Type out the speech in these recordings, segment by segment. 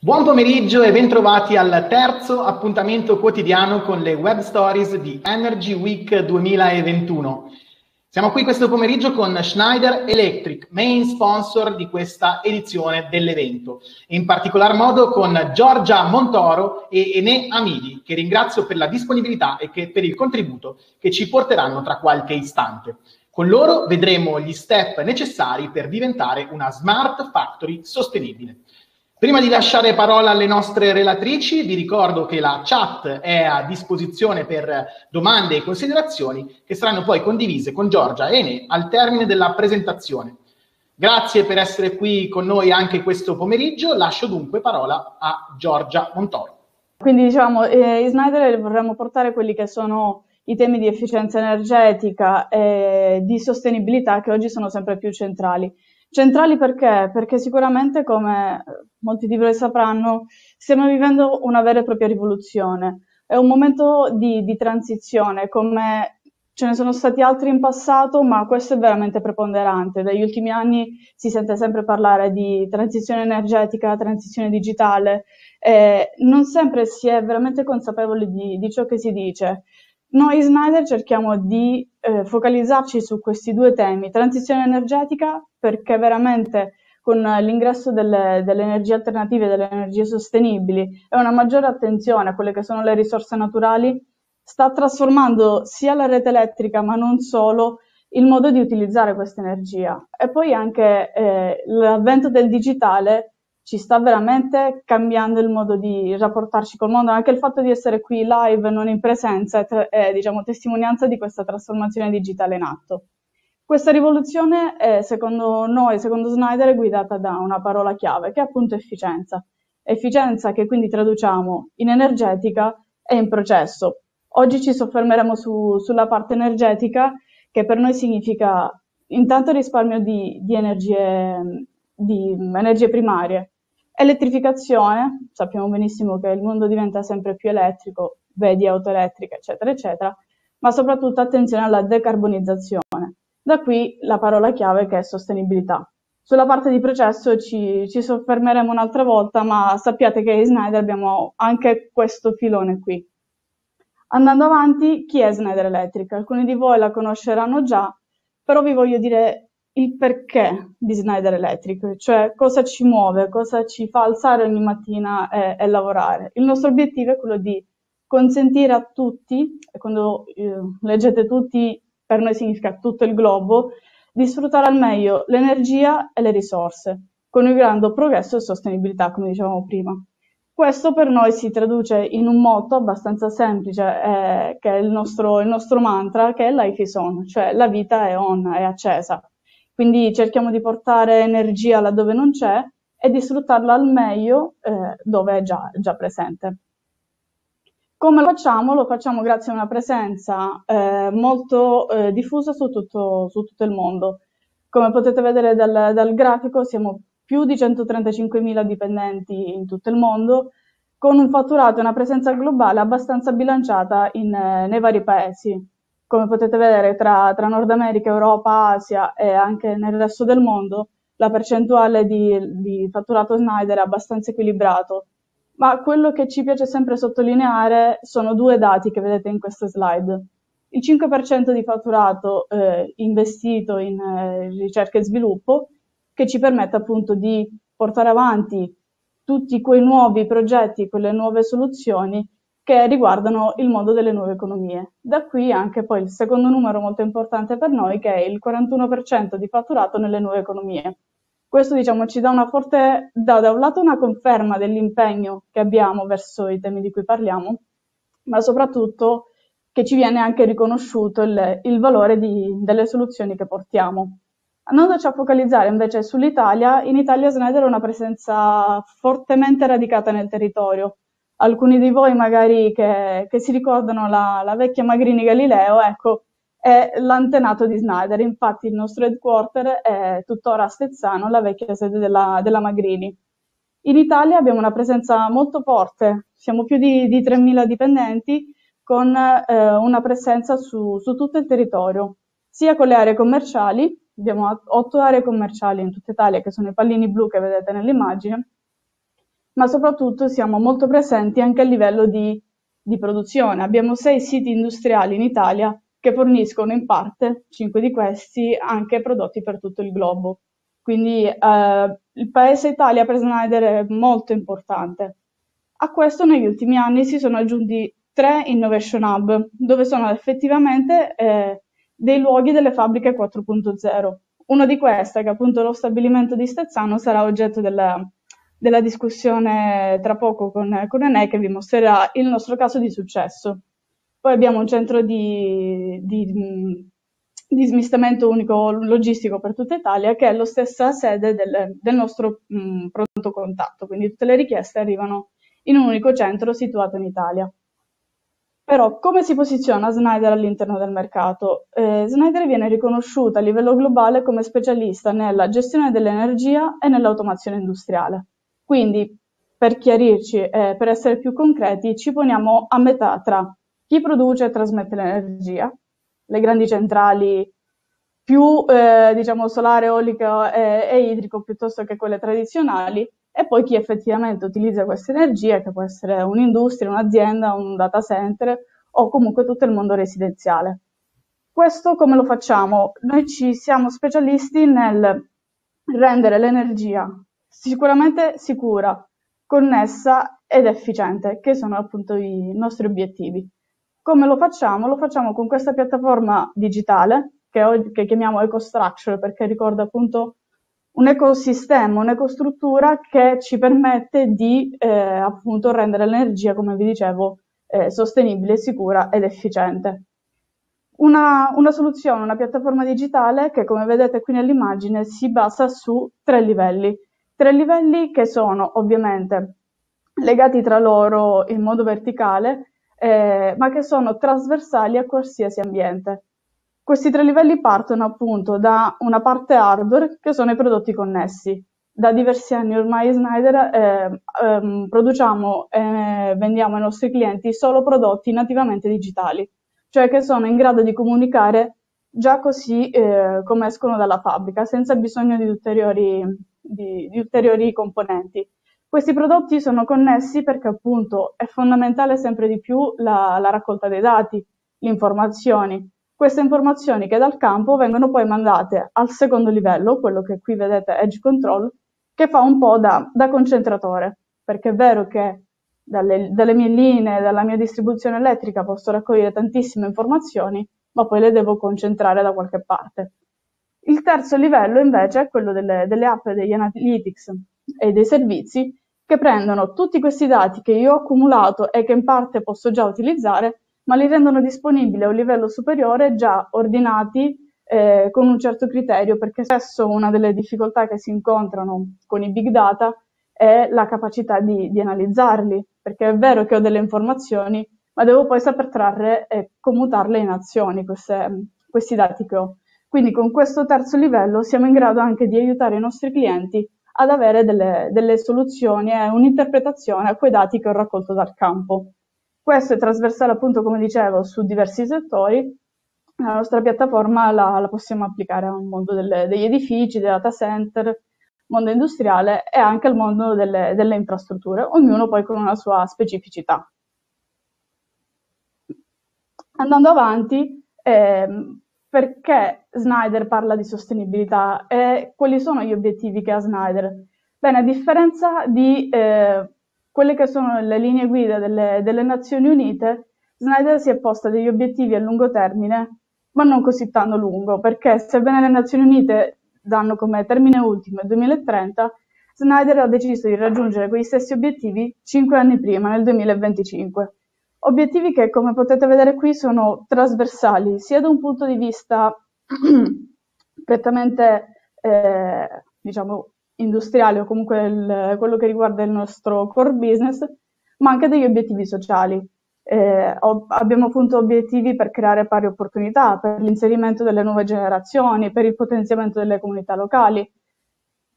Buon pomeriggio e bentrovati al terzo appuntamento quotidiano con le web stories di Energy Week 2021. Siamo qui questo pomeriggio con Schneider Electric, main sponsor di questa edizione dell'evento, in particolar modo con Giorgia Montoro e Ene Amidi, che ringrazio per la disponibilità e per il contributo che ci porteranno tra qualche istante. Con loro vedremo gli step necessari per diventare una smart factory sostenibile. Prima di lasciare parola alle nostre relatrici, vi ricordo che la chat è a disposizione per domande e considerazioni che saranno poi condivise con Giorgia e Ene al termine della presentazione. Grazie per essere qui con noi anche questo pomeriggio. Lascio dunque parola a Giorgia Montoro. Quindi diciamo, eh, in Snyder vorremmo portare quelli che sono i temi di efficienza energetica e di sostenibilità che oggi sono sempre più centrali. Centrali perché? Perché sicuramente, come molti di voi sapranno, stiamo vivendo una vera e propria rivoluzione. È un momento di, di transizione, come ce ne sono stati altri in passato, ma questo è veramente preponderante. Dagli ultimi anni si sente sempre parlare di transizione energetica, transizione digitale, e non sempre si è veramente consapevoli di, di ciò che si dice. Noi Snyder cerchiamo di eh, focalizzarci su questi due temi, transizione energetica, perché veramente con l'ingresso delle, delle energie alternative, delle energie sostenibili e una maggiore attenzione a quelle che sono le risorse naturali, sta trasformando sia la rete elettrica, ma non solo, il modo di utilizzare questa energia. E poi anche eh, l'avvento del digitale ci sta veramente cambiando il modo di rapportarci col mondo, anche il fatto di essere qui live, non in presenza, è, diciamo, testimonianza di questa trasformazione digitale in atto. Questa rivoluzione è, secondo noi, secondo Snyder, è guidata da una parola chiave, che è appunto efficienza. Efficienza che quindi traduciamo in energetica e in processo. Oggi ci soffermeremo su, sulla parte energetica, che per noi significa intanto risparmio di, di, energie, di energie primarie, Elettrificazione, sappiamo benissimo che il mondo diventa sempre più elettrico, vedi auto elettriche, eccetera, eccetera, ma soprattutto attenzione alla decarbonizzazione. Da qui la parola chiave che è sostenibilità. Sulla parte di processo ci, ci soffermeremo un'altra volta, ma sappiate che in Snyder abbiamo anche questo filone qui. Andando avanti, chi è Snyder Electric? Alcuni di voi la conosceranno già, però vi voglio dire il perché di Snyder Electric, cioè cosa ci muove, cosa ci fa alzare ogni mattina e, e lavorare. Il nostro obiettivo è quello di consentire a tutti, e quando eh, leggete tutti, per noi significa tutto il globo, di sfruttare al meglio l'energia e le risorse, coniugando progresso e sostenibilità, come dicevamo prima. Questo per noi si traduce in un motto abbastanza semplice, eh, che è il nostro, il nostro mantra, che è life is on, cioè la vita è on, è accesa. Quindi cerchiamo di portare energia laddove non c'è e di sfruttarla al meglio eh, dove è già, già, presente. Come lo facciamo? Lo facciamo grazie a una presenza eh, molto eh, diffusa su tutto, su tutto, il mondo. Come potete vedere dal, dal grafico siamo più di 135.000 dipendenti in tutto il mondo, con un fatturato e una presenza globale abbastanza bilanciata in, eh, nei vari paesi come potete vedere tra, tra, Nord America, Europa, Asia e anche nel resto del mondo, la percentuale di, di fatturato Snyder è abbastanza equilibrato. Ma quello che ci piace sempre sottolineare sono due dati che vedete in queste slide. Il 5% di fatturato eh, investito in eh, ricerca e sviluppo, che ci permette appunto di portare avanti tutti quei nuovi progetti, quelle nuove soluzioni che riguardano il mondo delle nuove economie. Da qui anche poi il secondo numero molto importante per noi, che è il 41% di fatturato nelle nuove economie. Questo diciamo, ci dà una forte, da, da un lato una conferma dell'impegno che abbiamo verso i temi di cui parliamo, ma soprattutto che ci viene anche riconosciuto il, il valore di, delle soluzioni che portiamo. Andandoci a focalizzare invece sull'Italia, in Italia Snyder ha una presenza fortemente radicata nel territorio, alcuni di voi magari che, che si ricordano la, la, vecchia Magrini Galileo, ecco, è l'antenato di Snyder. Infatti il nostro headquarter è tuttora a Stezzano, la vecchia sede della, della Magrini. In Italia abbiamo una presenza molto forte, siamo più di, di 3.000 dipendenti con eh, una presenza su, su tutto il territorio, sia con le aree commerciali, abbiamo otto aree commerciali in tutta Italia che sono i pallini blu che vedete nell'immagine, ma soprattutto siamo molto presenti anche a livello di, di produzione. Abbiamo sei siti industriali in Italia che forniscono in parte, cinque di questi, anche prodotti per tutto il globo. Quindi eh, il paese Italia per Snyder è molto importante. A questo negli ultimi anni si sono aggiunti tre Innovation Hub, dove sono effettivamente eh, dei luoghi delle fabbriche 4.0. Uno di queste, che è appunto lo stabilimento di Stezzano, sarà oggetto della, della discussione tra poco con, con Enè, che vi mostrerà il nostro caso di successo. Poi abbiamo un centro di, di, di smistamento unico logistico per tutta Italia, che è la stessa sede del, del nostro mh, pronto contatto, quindi tutte le richieste arrivano in un unico centro situato in Italia. Però come si posiziona Snyder all'interno del mercato? Eh, Snyder viene riconosciuta a livello globale come specialista nella gestione dell'energia e nell'automazione industriale. Quindi, per chiarirci e per essere più concreti, ci poniamo a metà tra chi produce e trasmette l'energia, le grandi centrali più eh, diciamo solare, eolico e, e idrico piuttosto che quelle tradizionali, e poi chi effettivamente utilizza questa energia, che può essere un'industria, un'azienda, un data center o comunque tutto il mondo residenziale. Questo come lo facciamo? Noi ci siamo specialisti nel rendere l'energia sicuramente sicura, connessa ed efficiente, che sono appunto i nostri obiettivi. Come lo facciamo? Lo facciamo con questa piattaforma digitale che, che chiamiamo EcoStructure perché ricorda appunto un ecosistema, un'ecostruttura che ci permette di eh, appunto rendere l'energia, come vi dicevo, eh, sostenibile, sicura ed efficiente. Una, una, soluzione, una piattaforma digitale che, come vedete qui nell'immagine, si basa su tre livelli. Tre livelli che sono ovviamente legati tra loro in modo verticale, eh, ma che sono trasversali a qualsiasi ambiente. Questi tre livelli partono appunto da una parte hardware, che sono i prodotti connessi. Da diversi anni ormai Snyder eh, ehm, produciamo e vendiamo ai nostri clienti solo prodotti nativamente digitali, cioè che sono in grado di comunicare già così eh, come escono dalla fabbrica, senza bisogno di ulteriori, di, di ulteriori componenti. Questi prodotti sono connessi perché appunto è fondamentale sempre di più la, la raccolta dei dati, le informazioni. Queste informazioni che dal campo vengono poi mandate al secondo livello, quello che qui vedete Edge Control, che fa un po' da, da concentratore, perché è vero che dalle, dalle, mie linee, dalla mia distribuzione elettrica posso raccogliere tantissime informazioni, ma poi le devo concentrare da qualche parte. Il terzo livello invece è quello delle, delle app, degli analytics e dei servizi che prendono tutti questi dati che io ho accumulato e che in parte posso già utilizzare ma li rendono disponibili a un livello superiore già ordinati eh, con un certo criterio, perché spesso una delle difficoltà che si incontrano con i big data è la capacità di, di analizzarli, perché è vero che ho delle informazioni, ma devo poi saper trarre e commutarle in azioni, queste, questi dati che ho. Quindi con questo terzo livello siamo in grado anche di aiutare i nostri clienti ad avere delle, delle soluzioni e un'interpretazione a quei dati che ho raccolto dal campo. Questo è trasversale appunto, come dicevo, su diversi settori. La nostra piattaforma la, la possiamo applicare al mondo delle, degli edifici, dei data center, mondo industriale e anche al mondo delle, delle infrastrutture, ognuno poi con una sua specificità. Andando avanti, eh, perché Snyder parla di sostenibilità e quali sono gli obiettivi che ha Snyder? Bene, a differenza di eh, quelle che sono le linee guida delle, delle Nazioni Unite, Snyder si è posta degli obiettivi a lungo termine, ma non così tanto lungo, perché sebbene le Nazioni Unite danno come termine ultimo il 2030, Snyder ha deciso di raggiungere quegli stessi obiettivi cinque anni prima, nel 2025. Obiettivi che, come potete vedere qui, sono trasversali, sia da un punto di vista prettamente, eh, diciamo, industriale o comunque il, quello che riguarda il nostro core business, ma anche degli obiettivi sociali. Eh, ho, abbiamo appunto obiettivi per creare pari opportunità, per l'inserimento delle nuove generazioni, per il potenziamento delle comunità locali.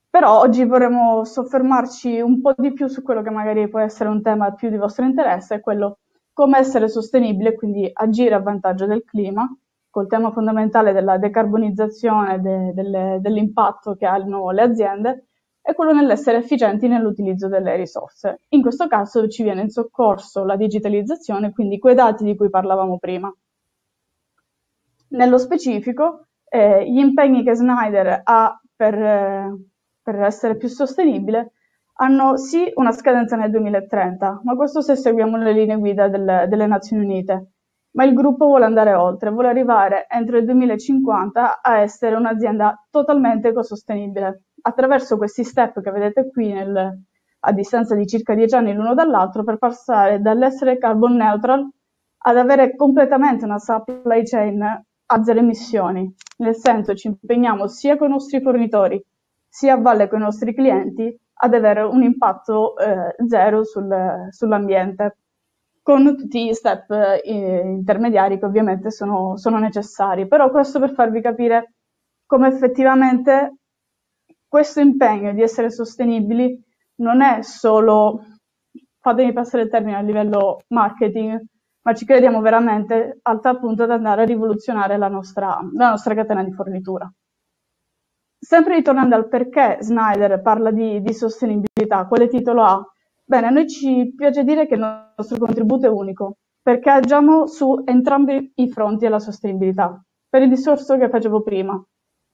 Però oggi vorremmo soffermarci un po' di più su quello che magari può essere un tema più di vostro interesse, quello come essere sostenibile, quindi agire a vantaggio del clima, col tema fondamentale della decarbonizzazione de, delle, dell'impatto che hanno le aziende, è quello nell'essere efficienti nell'utilizzo delle risorse. In questo caso ci viene in soccorso la digitalizzazione, quindi quei dati di cui parlavamo prima. Nello specifico, eh, gli impegni che Snyder ha per, eh, per essere più sostenibile hanno sì una scadenza nel 2030, ma questo se seguiamo le linee guida del, delle Nazioni Unite. Ma il gruppo vuole andare oltre, vuole arrivare entro il 2050 a essere un'azienda totalmente ecosostenibile. Attraverso questi step che vedete qui nel, a distanza di circa 10 anni l'uno dall'altro per passare dall'essere carbon neutral ad avere completamente una supply chain a zero emissioni. Nel senso ci impegniamo sia con i nostri fornitori sia a valle con i nostri clienti ad avere un impatto eh, zero sul, sull'ambiente, con tutti gli step eh, intermediari che ovviamente sono, sono necessari. Però questo per farvi capire come effettivamente questo impegno di essere sostenibili non è solo, fatemi passare il termine a livello marketing, ma ci crediamo veramente al tal punto da andare a rivoluzionare la nostra, la nostra catena di fornitura. Sempre ritornando al perché Snyder parla di, di sostenibilità, quale titolo ha? Bene, a noi ci piace dire che il nostro contributo è unico, perché agiamo su entrambi i fronti alla sostenibilità. Per il discorso che facevo prima,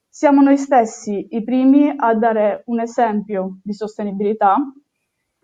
siamo noi stessi i primi a dare un esempio di sostenibilità.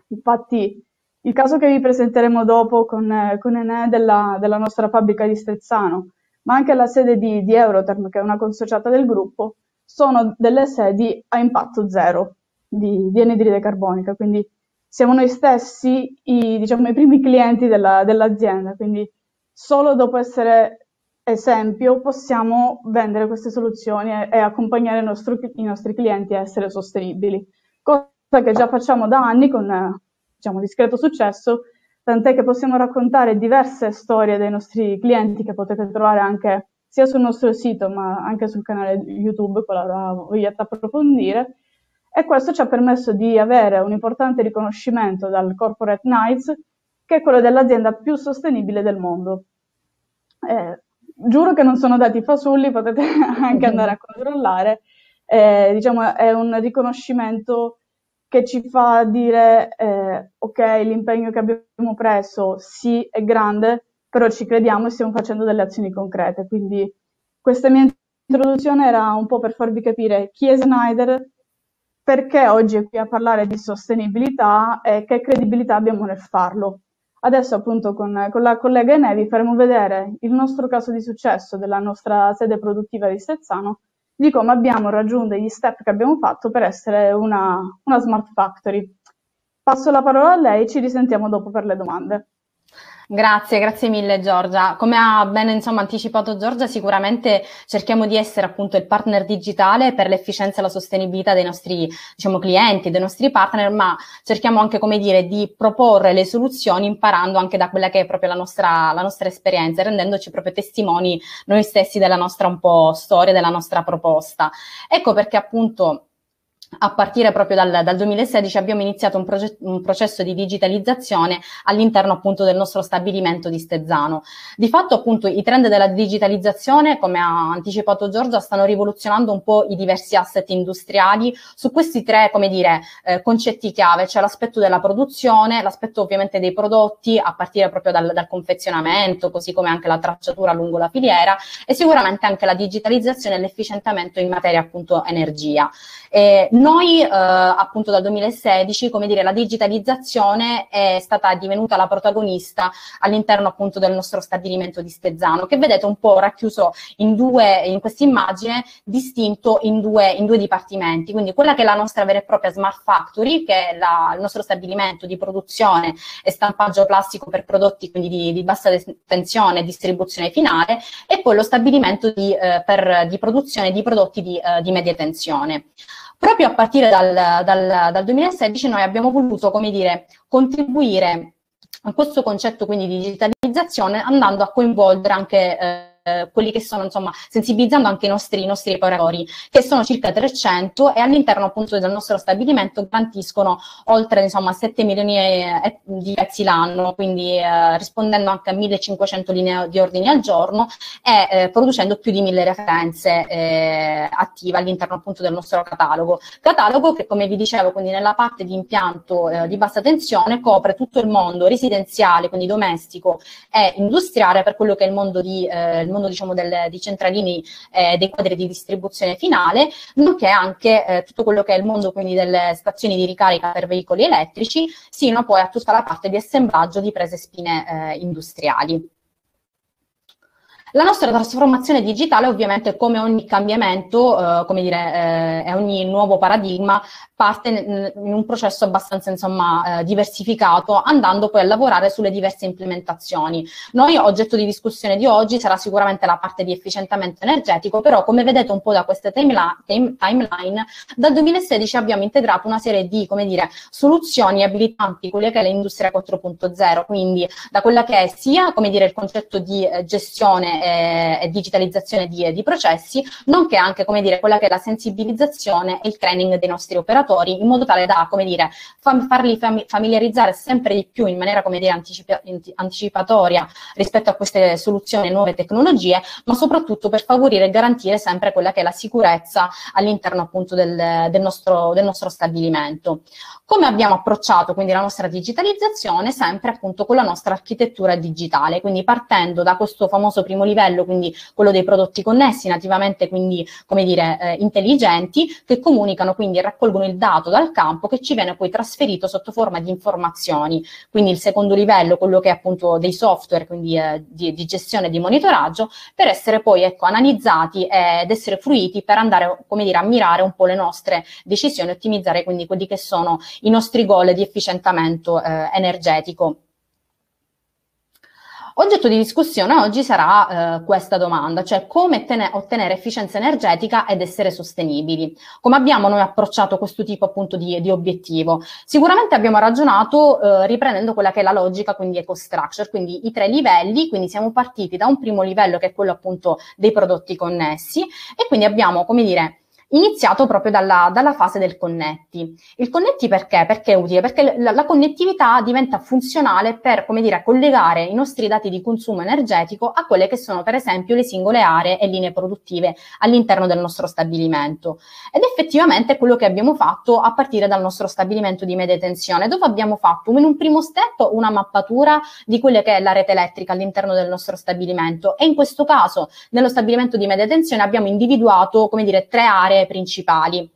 Infatti, il caso che vi presenteremo dopo con, con Enè della, della, nostra fabbrica di Stezzano, ma anche la sede di, di Euroterm, che è una consociata del gruppo, sono delle sedi a impatto zero di, di anidride carbonica, quindi siamo noi stessi i, diciamo, i primi clienti della, dell'azienda, quindi solo dopo essere esempio possiamo vendere queste soluzioni e, e accompagnare nostro, i nostri clienti a essere sostenibili, cosa che già facciamo da anni con diciamo, discreto successo, tant'è che possiamo raccontare diverse storie dei nostri clienti che potete trovare anche sia sul nostro sito ma anche sul canale YouTube, qualora vogliate approfondire. E questo ci ha permesso di avere un importante riconoscimento dal Corporate Knights, che è quello dell'azienda più sostenibile del mondo. Eh, giuro che non sono dati fasulli, potete anche andare a controllare. Eh, diciamo, è un riconoscimento che ci fa dire, eh, ok, l'impegno che abbiamo preso sì è grande, però ci crediamo e stiamo facendo delle azioni concrete. Quindi questa mia introduzione era un po' per farvi capire chi è Snyder, perché oggi è qui a parlare di sostenibilità e che credibilità abbiamo nel farlo. Adesso appunto con, con la collega Enevi faremo vedere il nostro caso di successo della nostra sede produttiva di Stezzano, di come abbiamo raggiunto gli step che abbiamo fatto per essere una, una smart factory. Passo la parola a lei, ci risentiamo dopo per le domande. Grazie, grazie mille Giorgia. Come ha ben insomma, anticipato Giorgia, sicuramente cerchiamo di essere appunto il partner digitale per l'efficienza e la sostenibilità dei nostri diciamo, clienti, dei nostri partner, ma cerchiamo anche come dire di proporre le soluzioni imparando anche da quella che è proprio la nostra, la nostra esperienza, rendendoci proprio testimoni noi stessi della nostra un po' storia, della nostra proposta. Ecco perché appunto a partire proprio dal, dal 2016 abbiamo iniziato un, proge- un, processo di digitalizzazione all'interno appunto del nostro stabilimento di Stezzano. Di fatto appunto i trend della digitalizzazione, come ha anticipato Giorgia, stanno rivoluzionando un po' i diversi asset industriali su questi tre, come dire, eh, concetti chiave, cioè l'aspetto della produzione, l'aspetto ovviamente dei prodotti a partire proprio dal, dal confezionamento, così come anche la tracciatura lungo la filiera e sicuramente anche la digitalizzazione e l'efficientamento in materia appunto energia. Eh, noi eh, appunto dal 2016, come dire, la digitalizzazione è stata divenuta la protagonista all'interno appunto del nostro stabilimento di Stezzano, che vedete un po' racchiuso in due, in questa immagine, distinto in due, in due dipartimenti. Quindi quella che è la nostra vera e propria Smart Factory, che è la, il nostro stabilimento di produzione e stampaggio plastico per prodotti quindi di, di bassa tensione e distribuzione finale, e poi lo stabilimento di, eh, per, di produzione di prodotti di, eh, di media tensione. Proprio a partire dal, dal, dal 2016 noi abbiamo voluto, come dire, contribuire a questo concetto quindi di digitalizzazione andando a coinvolgere anche eh, eh, quelli che sono, insomma, sensibilizzando anche i nostri, i nostri operatori, che sono circa 300 e all'interno appunto del nostro stabilimento garantiscono oltre, insomma, 7 milioni di pezzi l'anno, quindi eh, rispondendo anche a 1500 linee di ordini al giorno e eh, producendo più di 1000 referenze eh, attive all'interno appunto del nostro catalogo. Catalogo che, come vi dicevo, quindi nella parte di impianto eh, di bassa tensione copre tutto il mondo residenziale, quindi domestico e industriale per quello che è il mondo, di, eh, mondo diciamo, del, di centralini eh, dei quadri di distribuzione finale, nonché anche eh, tutto quello che è il mondo quindi delle stazioni di ricarica per veicoli elettrici, sino poi a tutta la parte di assemblaggio di prese spine eh, industriali. La nostra trasformazione digitale ovviamente come ogni cambiamento, eh, come dire, eh, ogni nuovo paradigma parte in un processo abbastanza insomma, eh, diversificato, andando poi a lavorare sulle diverse implementazioni. Noi, oggetto di discussione di oggi, sarà sicuramente la parte di efficientamento energetico, però come vedete un po' da queste timeline, dal 2016 abbiamo integrato una serie di come dire, soluzioni abilitanti quelle che è l'industria 4.0, quindi da quella che è sia come dire, il concetto di eh, gestione e, e digitalizzazione di, di, processi, nonché anche come dire, quella che è la sensibilizzazione e il training dei nostri operatori, in modo tale da come dire, fam, farli fam, familiarizzare sempre di più in maniera come dire, anticipa, anticipatoria rispetto a queste soluzioni e nuove tecnologie, ma soprattutto per favorire e garantire sempre quella che è la sicurezza all'interno appunto del, del, nostro, del nostro stabilimento. Come abbiamo approcciato quindi la nostra digitalizzazione? Sempre appunto con la nostra architettura digitale, quindi partendo da questo famoso primo livello, quindi quello dei prodotti connessi, nativamente quindi come dire eh, intelligenti, che comunicano quindi raccolgono il dato dal campo che ci viene poi trasferito sotto forma di informazioni. Quindi il secondo livello, quello che è appunto dei software, quindi eh, di, di, gestione e di monitoraggio, per essere poi ecco, analizzati ed essere fruiti per andare come dire a mirare un po' le nostre decisioni, ottimizzare quindi quelli che sono i nostri goal di efficientamento eh, energetico. Oggetto di discussione oggi sarà eh, questa domanda, cioè come ottenere efficienza energetica ed essere sostenibili. Come abbiamo noi approcciato questo tipo appunto di, di obiettivo? Sicuramente abbiamo ragionato eh, riprendendo quella che è la logica, quindi eco-structure, quindi i tre livelli, quindi siamo partiti da un primo livello che è quello appunto dei prodotti connessi e quindi abbiamo, come dire, iniziato proprio dalla, dalla, fase del connetti. Il connetti perché? Perché è utile? Perché la, la, connettività diventa funzionale per, come dire, collegare i nostri dati di consumo energetico a quelle che sono, per esempio, le singole aree e linee produttive all'interno del nostro stabilimento. Ed effettivamente è quello che abbiamo fatto a partire dal nostro stabilimento di media tensione, dove abbiamo fatto in un primo step una mappatura di quella che è la rete elettrica all'interno del nostro stabilimento e in questo caso, nello stabilimento di media tensione, abbiamo individuato, come dire, tre aree aree principali.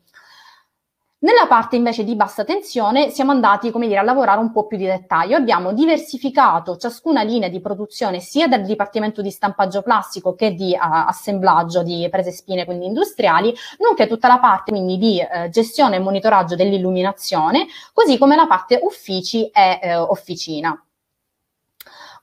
Nella parte invece di bassa tensione siamo andati, dire, a lavorare un po' più di dettaglio. Abbiamo diversificato ciascuna linea di produzione sia dal dipartimento di stampaggio plastico che di uh, assemblaggio di prese spine, quindi industriali, nonché tutta la parte quindi di uh, gestione e monitoraggio dell'illuminazione, così come la parte uffici e uh, officina.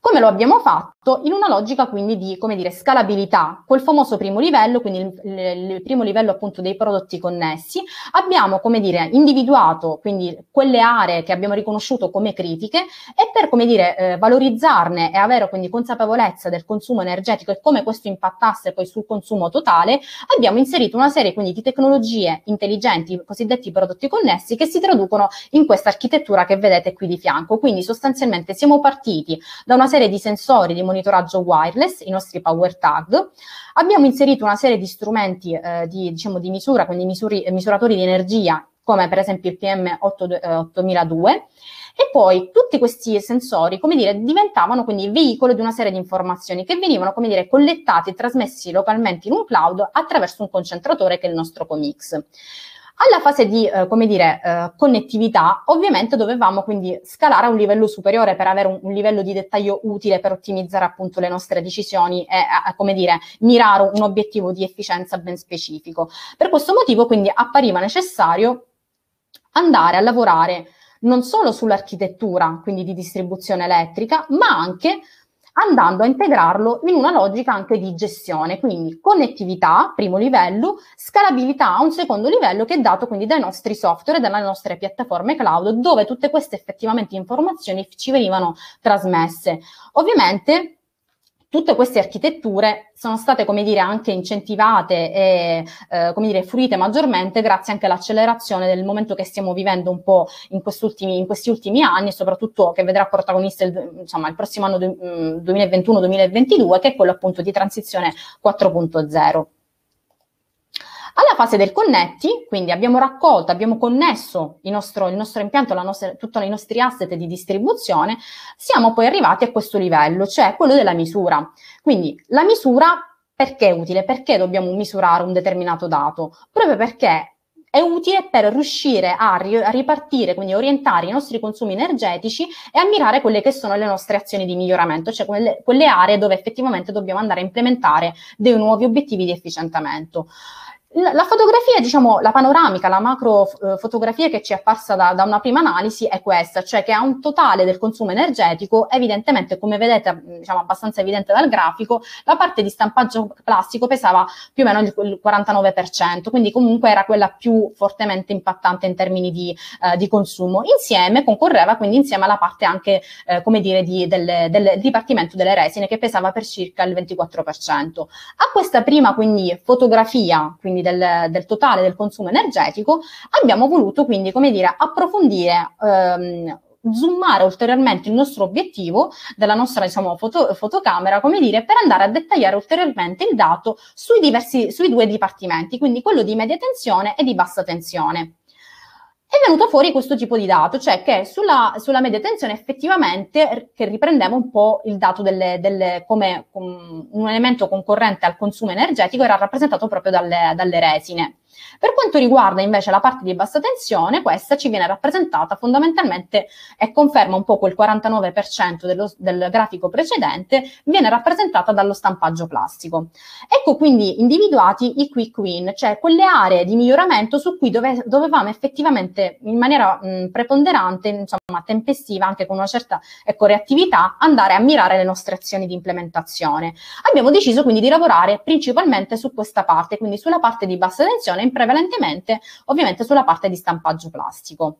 Come lo abbiamo fatto? In una logica quindi di, come dire, scalabilità. Quel famoso primo livello, quindi il, il, primo livello appunto dei prodotti connessi, abbiamo, come dire, individuato quindi quelle aree che abbiamo riconosciuto come critiche e per, come dire, eh, valorizzarne e avere quindi consapevolezza del consumo energetico e come questo impattasse poi sul consumo totale, abbiamo inserito una serie quindi di tecnologie intelligenti, cosiddetti prodotti connessi, che si traducono in questa architettura che vedete qui di fianco. Quindi sostanzialmente siamo partiti da una serie serie di sensori di monitoraggio wireless, i nostri power tag. Abbiamo inserito una serie di strumenti eh, di, diciamo, di misura, quindi misuri, misuratori di energia, come per esempio il PM8002, eh, e poi tutti questi sensori, come dire, diventavano quindi veicolo di una serie di informazioni che venivano, come dire, collettate e trasmessi localmente in un cloud attraverso un concentratore che è il nostro Comix. Alla fase di, eh, come dire, eh, connettività, ovviamente dovevamo quindi scalare a un livello superiore per avere un, un livello di dettaglio utile per ottimizzare appunto le nostre decisioni e, a, come dire, mirare un obiettivo di efficienza ben specifico. Per questo motivo quindi appariva necessario andare a lavorare non solo sull'architettura, quindi di distribuzione elettrica, ma anche andando a integrarlo in una logica anche di gestione, quindi connettività, primo livello, scalabilità a un secondo livello che è dato quindi dai nostri software e dalle nostre piattaforme cloud, dove tutte queste effettivamente informazioni ci venivano trasmesse. Ovviamente tutte queste architetture sono state, come dire, anche incentivate e, eh, come dire, fruite maggiormente grazie anche all'accelerazione del momento che stiamo vivendo un po' in, in questi ultimi anni, soprattutto che vedrà protagonista il, insomma, il prossimo anno 2021-2022, che è quello appunto di transizione 4.0. Alla fase del connetti, quindi abbiamo raccolto, abbiamo connesso il nostro, il nostro impianto, tutti i nostri asset di distribuzione, siamo poi arrivati a questo livello, cioè quello della misura. Quindi la misura perché è utile? Perché dobbiamo misurare un determinato dato? Proprio perché è utile per riuscire a, ri- a, ripartire, quindi orientare i nostri consumi energetici e a mirare quelle che sono le nostre azioni di miglioramento, cioè quelle, quelle aree dove effettivamente dobbiamo andare a implementare dei nuovi obiettivi di efficientamento. La fotografia, diciamo, la panoramica, la macro eh, fotografia che ci è apparsa da, da, una prima analisi è questa, cioè che ha un totale del consumo energetico, evidentemente, come vedete, diciamo, abbastanza evidente dal grafico, la parte di stampaggio plastico pesava più o meno il, il 49%, quindi comunque era quella più fortemente impattante in termini di, eh, di consumo. Insieme, concorreva quindi insieme alla parte anche, eh, come dire, di, del, del dipartimento delle resine, che pesava per circa il 24%. A questa prima, quindi, fotografia, quindi del, del, totale del consumo energetico, abbiamo voluto quindi, come dire, approfondire, ehm, zoomare ulteriormente il nostro obiettivo della nostra diciamo, foto, fotocamera, come dire, per andare a dettagliare ulteriormente il dato sui, diversi, sui due dipartimenti, quindi quello di media tensione e di bassa tensione è venuto fuori questo tipo di dato, cioè che sulla, sulla media tensione effettivamente, che riprendiamo un po' il dato delle, delle, come un elemento concorrente al consumo energetico, era rappresentato proprio dalle, dalle resine. Per quanto riguarda invece la parte di bassa tensione, questa ci viene rappresentata fondamentalmente e conferma un po' quel 49% dello, del grafico precedente, viene rappresentata dallo stampaggio plastico. Ecco quindi individuati i quick win, cioè quelle aree di miglioramento su cui dove, dovevamo effettivamente in maniera mh, preponderante, insomma tempestiva, anche con una certa ecco, reattività, andare a mirare le nostre azioni di implementazione. Abbiamo deciso quindi di lavorare principalmente su questa parte, quindi sulla parte di bassa tensione prevalentemente ovviamente sulla parte di stampaggio plastico.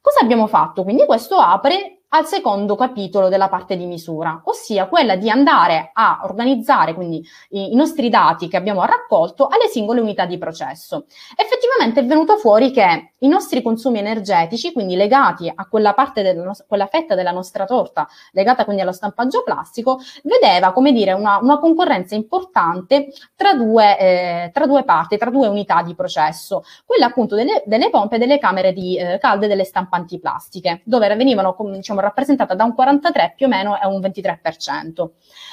Cosa abbiamo fatto? Quindi questo apre al secondo capitolo della parte di misura, ossia quella di andare a organizzare quindi i, nostri dati che abbiamo raccolto alle singole unità di processo. Effettivamente è venuto fuori che i nostri consumi energetici, quindi legati a quella parte della quella fetta della nostra torta, legata quindi allo stampaggio plastico, vedeva, come dire, una, una concorrenza importante tra due, eh, tra due, parti, tra due unità di processo, quella appunto delle, delle pompe e delle camere di eh, calde delle stampanti plastiche, dove venivano, diciamo, diciamo, rappresentata da un 43 più o meno a un 23%.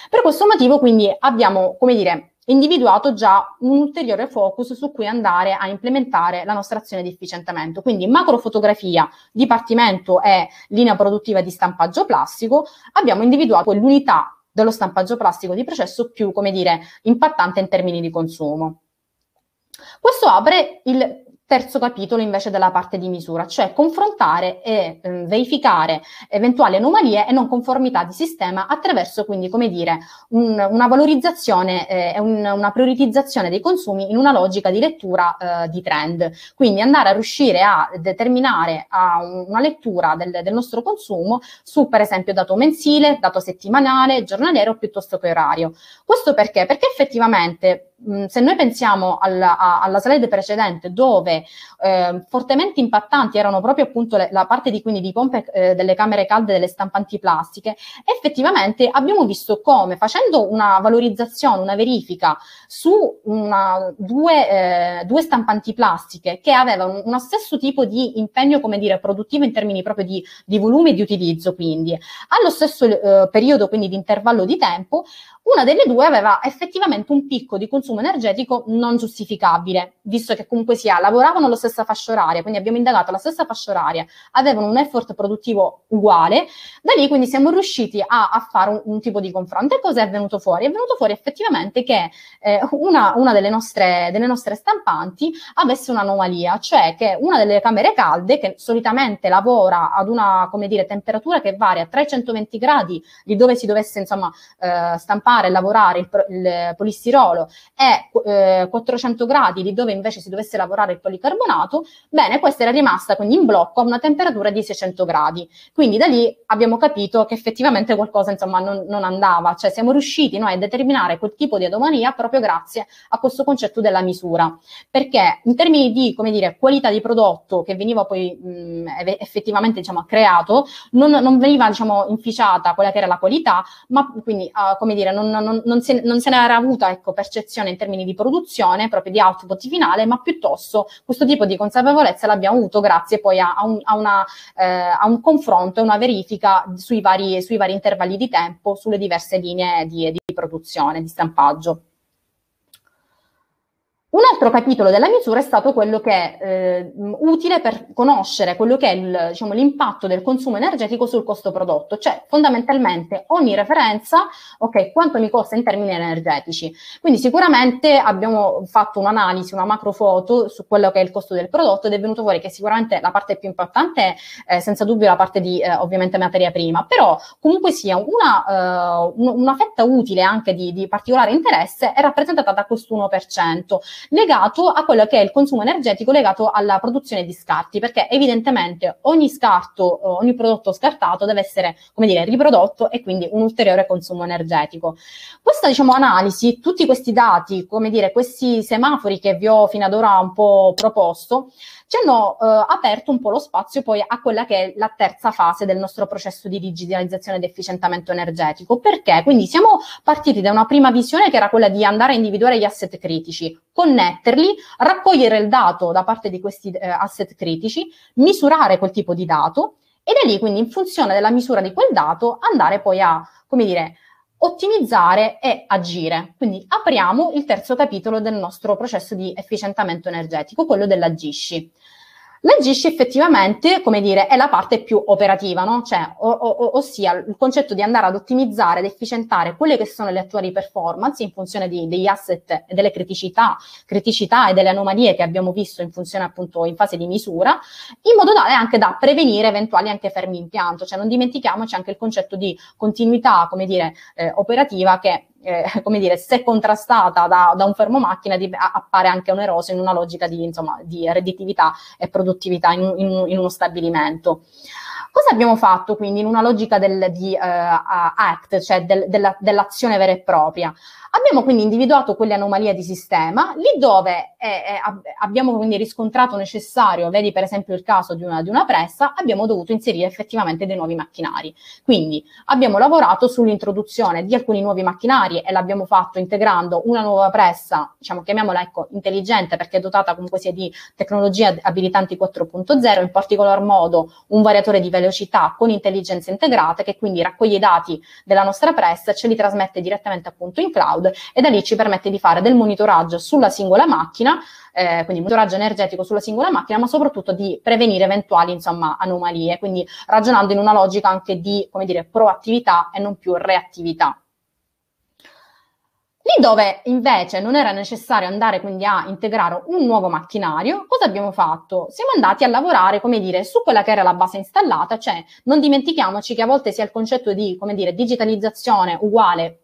Per questo motivo quindi abbiamo, come dire, individuato già un ulteriore focus su cui andare a implementare la nostra azione di efficientamento. Quindi macrofotografia, dipartimento e linea produttiva di stampaggio plastico, abbiamo individuato l'unità dello stampaggio plastico di processo più, come dire, impattante in termini di consumo. Questo apre il terzo capitolo invece della parte di misura, cioè confrontare e eh, verificare eventuali anomalie e non conformità di sistema attraverso quindi, come dire, un, una valorizzazione e eh, un, una prioritizzazione dei consumi in una logica di lettura eh, di trend. Quindi andare a riuscire a determinare a una lettura del, del nostro consumo su per esempio dato mensile, dato settimanale, giornaliero piuttosto che orario. Questo perché? Perché effettivamente se noi pensiamo alla, alla, slide precedente dove eh, fortemente impattanti erano proprio appunto le, la parte di, quindi, di pompe eh, delle camere calde delle stampanti plastiche, effettivamente abbiamo visto come facendo una valorizzazione, una verifica su una, due, eh, due, stampanti plastiche che avevano uno stesso tipo di impegno, come dire, produttivo in termini proprio di, di volume e di utilizzo, quindi allo stesso eh, periodo, quindi di intervallo di tempo, una delle due aveva effettivamente un picco di consumo energetico non giustificabile, visto che comunque sia lavoravano alla stessa fascia oraria, quindi abbiamo indagato la stessa fascia oraria, avevano un effort produttivo uguale, da lì quindi siamo riusciti a, a fare un, un, tipo di confronto. E cosa è venuto fuori? È venuto fuori effettivamente che eh, una, una delle, nostre, delle nostre stampanti avesse un'anomalia, cioè che una delle camere calde, che solitamente lavora ad una, come dire, temperatura che varia tra i 120 gradi di dove si dovesse insomma eh, stampare e lavorare il, il polistirolo e eh, 400 gradi lì dove invece si dovesse lavorare il policarbonato, bene, questa era rimasta quindi in blocco a una temperatura di 600 gradi. Quindi da lì abbiamo capito che effettivamente qualcosa insomma non, non andava, cioè siamo riusciti noi a determinare quel tipo di anomalia proprio grazie a questo concetto della misura, perché in termini di, come dire, qualità di prodotto che veniva poi mh, effettivamente diciamo creato, non, non veniva diciamo inficiata quella che era la qualità, ma quindi uh, come dire, non, non, non, se, non se ne era avuta ecco, percezione in termini di produzione, proprio di output finale, ma piuttosto questo tipo di consapevolezza l'abbiamo avuto grazie poi a, a, un, a, una, eh, a un, confronto e una verifica sui vari, sui vari, intervalli di tempo sulle diverse linee di, di produzione, di stampaggio. Un altro capitolo della misura è stato quello che è eh, utile per conoscere quello che è il, diciamo, l'impatto del consumo energetico sul costo prodotto, cioè fondamentalmente ogni referenza, ok, quanto mi costa in termini energetici. Quindi sicuramente abbiamo fatto un'analisi, una macrofoto su quello che è il costo del prodotto ed è venuto fuori che sicuramente la parte più importante è eh, senza dubbio la parte di eh, ovviamente materia prima, però comunque sia una, uh, una fetta utile anche di, di particolare interesse è rappresentata da questo 1% legato a quello che è il consumo energetico legato alla produzione di scarti, perché evidentemente ogni scarto, eh, ogni prodotto scartato deve essere, come dire, riprodotto e quindi un ulteriore consumo energetico. Questa, diciamo, analisi, tutti questi dati, come dire, questi semafori che vi ho fino ad ora un po' proposto, ci hanno eh, aperto un po' lo spazio poi a quella che è la terza fase del nostro processo di digitalizzazione ed efficientamento energetico. Perché? Quindi siamo partiti da una prima visione che era quella di andare a individuare gli asset critici, connetterli, raccogliere il dato da parte di questi eh, asset critici, misurare quel tipo di dato e da lì quindi in funzione della misura di quel dato andare poi a, come dire, ottimizzare e agire. Quindi apriamo il terzo capitolo del nostro processo di efficientamento energetico, quello dell'agisci. L'agisci effettivamente, come dire, è la parte più operativa, no? Cioè, o, o, ossia il concetto di andare ad ottimizzare ed efficientare quelle che sono le attuali performance in funzione di, degli asset e delle criticità, criticità e delle anomalie che abbiamo visto in funzione appunto in fase di misura, in modo tale anche da prevenire eventuali anche fermi impianto. Cioè, non dimentichiamoci anche il concetto di continuità, come dire, eh, operativa che eh, come dire, se contrastata da, da un fermo macchina di, appare anche oneroso in una logica di, insomma, di redditività e produttività in, in, in uno stabilimento. Cosa abbiamo fatto quindi in una logica del, di uh, ACT, cioè del, della, dell'azione vera e propria? Abbiamo quindi individuato quelle anomalie di sistema, lì dove eh, eh, abbiamo quindi riscontrato necessario, vedi per esempio il caso di una, di una pressa, abbiamo dovuto inserire effettivamente dei nuovi macchinari. Quindi abbiamo lavorato sull'introduzione di alcuni nuovi macchinari e l'abbiamo fatto integrando una nuova pressa, diciamo chiamiamola ecco intelligente perché è dotata comunque sia di tecnologie abilitanti 4.0, in particolar modo un variatore di velocità con intelligenze integrate che quindi raccoglie i dati della nostra pressa e ce li trasmette direttamente appunto in cloud cloud e da lì ci permette di fare del monitoraggio sulla singola macchina, eh, quindi monitoraggio energetico sulla singola macchina, ma soprattutto di prevenire eventuali insomma, anomalie, quindi ragionando in una logica anche di come dire, proattività e non più reattività. Lì dove invece non era necessario andare quindi a integrare un nuovo macchinario, cosa abbiamo fatto? Siamo andati a lavorare, come dire, su quella che era la base installata, cioè non dimentichiamoci che a volte sia il concetto di, come dire, digitalizzazione uguale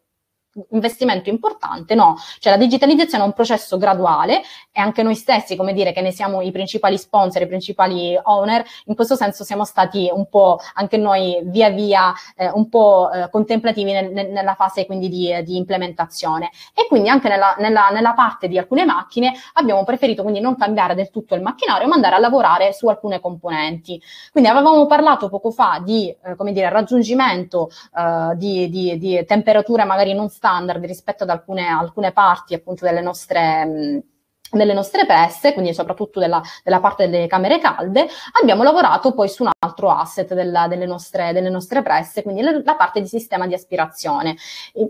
investimento importante, no, cioè la digitalizzazione è un processo graduale e anche noi stessi, come dire, che ne siamo i principali sponsor, i principali owner, in questo senso siamo stati un po' anche noi via via eh, un po' eh, contemplativi nel, nella fase quindi di, di, implementazione e quindi anche nella, nella, nella, parte di alcune macchine abbiamo preferito quindi non cambiare del tutto il macchinario ma andare a lavorare su alcune componenti. Quindi avevamo parlato poco fa di, eh, come dire, raggiungimento eh, di, di, di temperature magari non standard rispetto ad alcune, alcune parti appunto delle nostre mh, delle nostre presse, quindi soprattutto della, della, parte delle camere calde, abbiamo lavorato poi su un altro asset della, delle, nostre, delle, nostre, presse, quindi la, la, parte di sistema di aspirazione.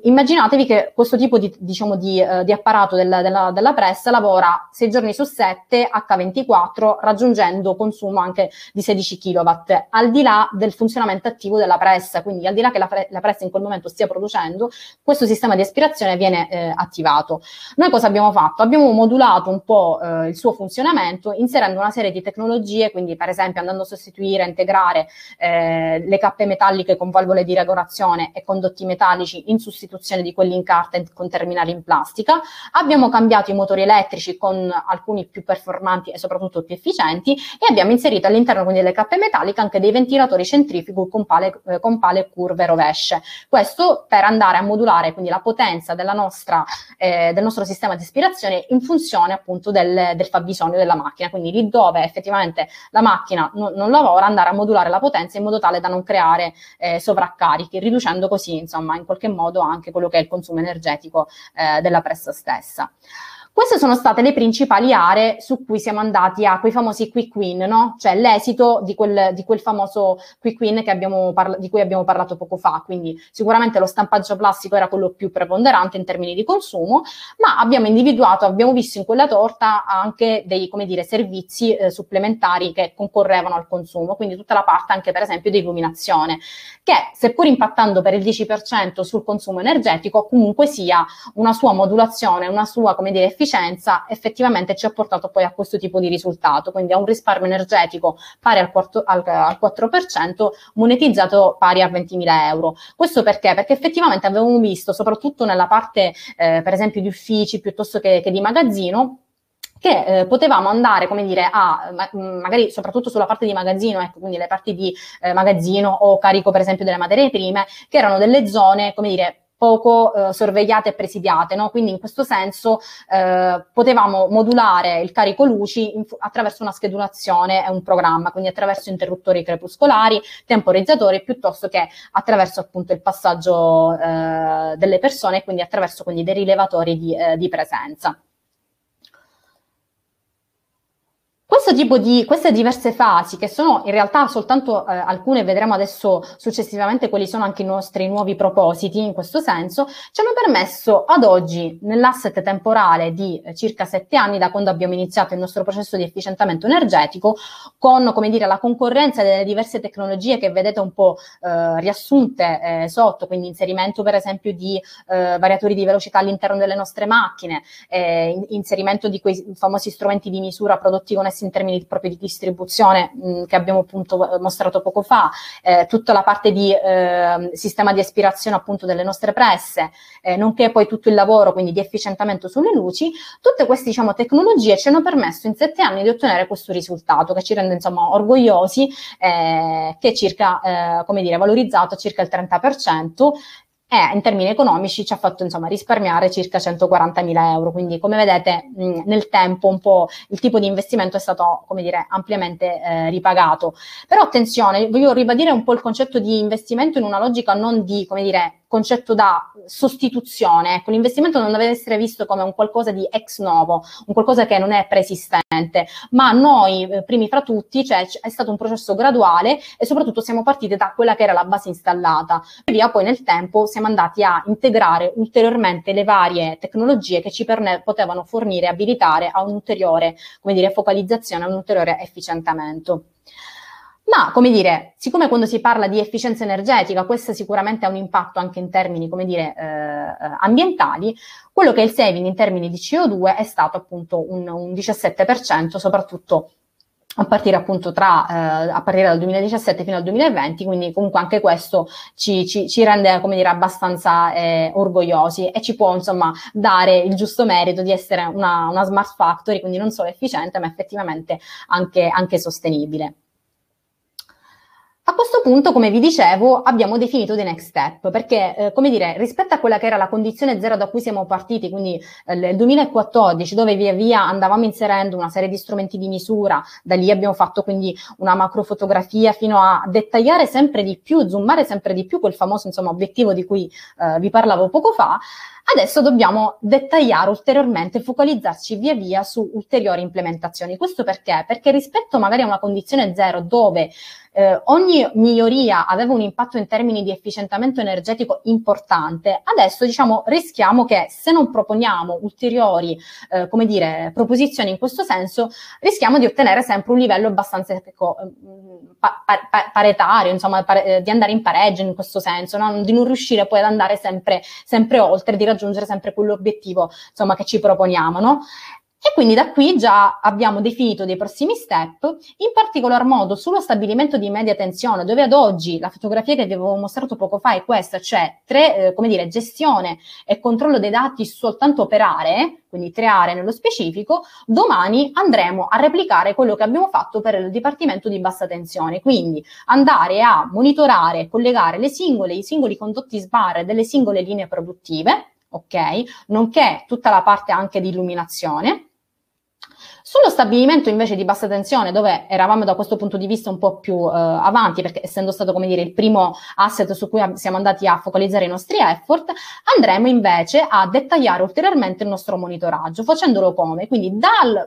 immaginatevi che questo tipo di, diciamo, di, uh, di apparato della, della, della, pressa lavora 6 giorni su 7 H24 raggiungendo consumo anche di 16 kW, al di là del funzionamento attivo della pressa, quindi al di là che la, pre, la pressa in quel momento stia producendo, questo sistema di aspirazione viene eh, attivato. Noi cosa abbiamo fatto? Abbiamo modulato rimodulato un po' eh, il suo funzionamento inserendo una serie di tecnologie, quindi per esempio andando a sostituire, a integrare eh, le cappe metalliche con valvole di regolazione e condotti metallici in sostituzione di quelli in carta e con terminali in plastica. Abbiamo cambiato i motori elettrici con alcuni più performanti e soprattutto più efficienti e abbiamo inserito all'interno quindi delle cappe metalliche anche dei ventilatori centrifughi con pale, eh, con pale curve rovesce. Questo per andare a modulare quindi la potenza della nostra, eh, del nostro sistema di ispirazione in funzione appunto del, del fabbisogno della macchina, quindi lì dove effettivamente la macchina no, non lavora andare a modulare la potenza in modo tale da non creare eh, sovraccarichi, riducendo così insomma in qualche modo anche quello che è il consumo energetico eh, della pressa stessa. Queste sono state le principali aree su cui siamo andati a quei famosi quick win, no? Cioè l'esito di quel, di quel famoso quick win parla- di cui abbiamo parlato poco fa. Quindi sicuramente lo stampaggio plastico era quello più preponderante in termini di consumo, ma abbiamo individuato, abbiamo visto in quella torta anche dei, dire, servizi eh, supplementari che concorrevano al consumo, quindi tutta la parte anche per esempio di illuminazione, che seppur impattando per il 10% sul consumo energetico, comunque sia una sua modulazione, una sua, come dire, efficienza efficienza effettivamente ci ha portato poi a questo tipo di risultato, quindi a un risparmio energetico pari al, 4, al, al 4%, monetizzato pari a 20.000 euro. Questo perché? Perché effettivamente avevamo visto, soprattutto nella parte eh, per esempio di uffici piuttosto che, che di magazzino, che eh, potevamo andare, come dire, a ma, magari soprattutto sulla parte di magazzino, ecco, quindi le parti di eh, magazzino o carico per esempio delle materie prime, che erano delle zone, come dire, poco eh, sorvegliate e presidiate, no? quindi in questo senso eh, potevamo modulare il carico luci in, attraverso una schedulazione e un programma, quindi attraverso interruttori crepuscolari, temporizzatori, piuttosto che attraverso appunto il passaggio eh, delle persone, quindi attraverso quindi, dei rilevatori di, eh, di presenza. Questo tipo di, queste diverse fasi, che sono in realtà soltanto eh, alcune, vedremo adesso successivamente quali sono anche i nostri nuovi propositi in questo senso, ci hanno permesso ad oggi, nell'asset temporale di eh, circa sette anni, da quando abbiamo iniziato il nostro processo di efficientamento energetico, con come dire, la concorrenza delle diverse tecnologie che vedete un po' eh, riassunte eh, sotto, quindi inserimento per esempio di eh, variatori di velocità all'interno delle nostre macchine, eh, inserimento di quei famosi strumenti di misura prodotti con in termini proprio di distribuzione mh, che abbiamo appunto eh, mostrato poco fa, eh, tutta la parte di eh, sistema di aspirazione appunto delle nostre presse, eh, nonché poi tutto il lavoro quindi di efficientamento sulle luci, tutte queste diciamo tecnologie ci hanno permesso in sette anni di ottenere questo risultato che ci rende insomma orgogliosi, eh, che è circa, eh, come dire, valorizzato circa il 30%, e in termini economici ci ha fatto insomma risparmiare circa 140.000 euro. Quindi come vedete mh, nel tempo un po' il tipo di investimento è stato come dire ampiamente eh, ripagato. Però attenzione, voglio ribadire un po' il concetto di investimento in una logica non di come dire concetto da sostituzione. Ecco, l'investimento non deve essere visto come un qualcosa di ex novo, un qualcosa che non è preesistente, ma noi, eh, primi fra tutti, cioè è stato un processo graduale e soprattutto siamo partiti da quella che era la base installata. E via poi nel tempo siamo andati a integrare ulteriormente le varie tecnologie che ci perne- potevano fornire e abilitare a un'ulteriore, come dire, focalizzazione, a un ulteriore efficientamento. Ma, come dire, siccome quando si parla di efficienza energetica, questo sicuramente ha un impatto anche in termini, come dire, eh, eh ambientali, quello che è il saving in termini di CO2 è stato appunto un, un 17%, soprattutto a partire appunto tra, eh, a partire dal 2017 fino al 2020, quindi comunque anche questo ci, ci, ci rende, come dire, abbastanza eh, orgogliosi e ci può insomma dare il giusto merito di essere una, una smart factory, quindi non solo efficiente ma effettivamente anche, anche sostenibile. A questo punto, come vi dicevo, abbiamo definito dei next step, perché, eh, come dire, rispetto a quella che era la condizione zero da cui siamo partiti, quindi eh, nel 2014, dove via via andavamo inserendo una serie di strumenti di misura, da lì abbiamo fatto quindi una macrofotografia fino a dettagliare sempre di più, zoomare sempre di più quel famoso, insomma, obiettivo di cui eh, vi parlavo poco fa, Adesso dobbiamo dettagliare ulteriormente, focalizzarci via via su ulteriori implementazioni. Questo perché? Perché rispetto magari a una condizione zero dove eh, ogni miglioria aveva un impatto in termini di efficientamento energetico importante, adesso diciamo rischiamo che se non proponiamo ulteriori, eh, come dire, proposizioni in questo senso, rischiamo di ottenere sempre un livello abbastanza ecco, pa- pa- paretario, insomma, pare- eh, di andare in pareggio in questo senso, no? di non riuscire poi ad andare sempre, sempre oltre, di raggiungere sempre quell'obiettivo, insomma, che ci proponiamo, no? E quindi da qui già abbiamo definito dei prossimi step, in particolar modo sullo stabilimento di media tensione, dove ad oggi la fotografia che vi avevo mostrato poco fa è questa, cioè tre, eh, come dire, gestione e controllo dei dati soltanto per aree, quindi tre aree nello specifico, domani andremo a replicare quello che abbiamo fatto per il dipartimento di bassa tensione, quindi andare a monitorare, collegare le singole, i singoli condotti sbarre delle singole linee produttive, ok? Nonché tutta la parte anche di illuminazione sullo stabilimento invece di bassa tensione, dove eravamo da questo punto di vista un po' più eh, avanti, perché essendo stato, come dire, il primo asset su cui siamo andati a focalizzare i nostri effort, andremo invece a dettagliare ulteriormente il nostro monitoraggio, facendolo come? Quindi dal,